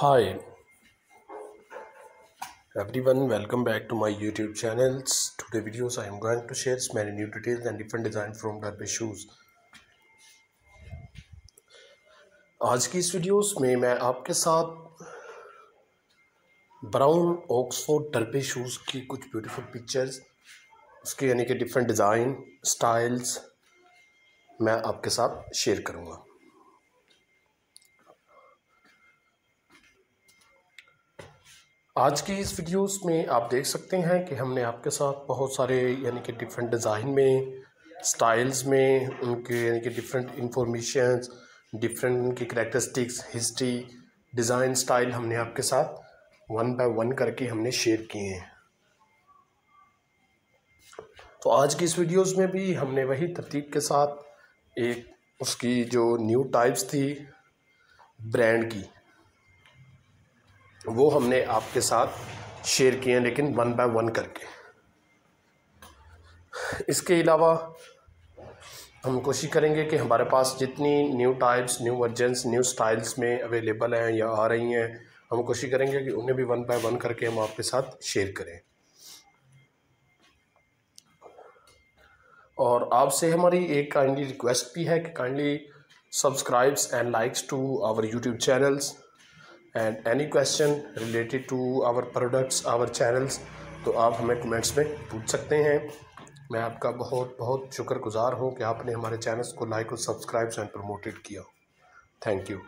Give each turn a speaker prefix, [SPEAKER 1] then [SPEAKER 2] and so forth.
[SPEAKER 1] Hi everyone, welcome back to my YouTube channels. Today videos I am going to share many new details and different design from Derby shoes. आज की इस videos में मैं आपके साथ brown Oxford Derby shoes की कुछ beautiful pictures उसके यानी कि डिफरेंट डिज़ाइन स्टाइल्स मैं आपके साथ शेयर करूँगा आज की इस वीडियोस में आप देख सकते हैं कि हमने आपके साथ बहुत सारे यानी कि डिफरेंट डिज़ाइन में स्टाइल्स में, उनके यानी कि डिफरेंट इंफॉर्मेशन डिफरेंट उनकी करेक्टरिस्टिक्स हिस्ट्री डिज़ाइन स्टाइल हमने आपके साथ वन बाय वन करके हमने शेयर किए हैं। तो आज की इस वीडियोस में भी हमने वही तरतीब के साथ एक उसकी जो न्यू टाइप्स थी ब्रांड की। वो हमने आपके साथ शेयर किए हैं, लेकिन वन बाय वन करके। इसके अलावा हम कोशिश करेंगे कि हमारे पास जितनी new types new versions new styles में अवेलेबल हैं या आ रही हैं, हम कोशिश करेंगे कि उन्हें भी वन बाय वन करके हम आपके साथ शेयर करें। और आपसे हमारी एक काइंडली रिक्वेस्ट भी है कि kindly subscribes and likes to our YouTube channels and any question related to our products our channels तो आप हमें कमेंट्स में पूछ सकते हैं। मैं आपका बहुत बहुत शुक्रगुजार हूँ कि आपने हमारे चैनल्स को लाइक और सब्सक्राइब एंड प्रमोटेड किया। Thank you